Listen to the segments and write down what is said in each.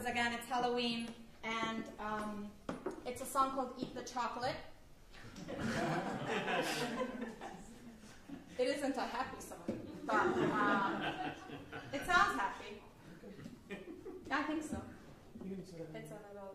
because again, it's Halloween, and um, it's a song called Eat the Chocolate. it isn't a happy song, but um, it sounds happy. I think so. It's a little.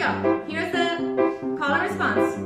go. Here's the call and response.